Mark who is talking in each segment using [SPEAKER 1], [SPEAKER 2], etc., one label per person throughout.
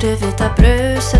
[SPEAKER 1] det vita bruset?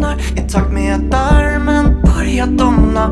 [SPEAKER 2] hamnar i takt med att armen börjar domna.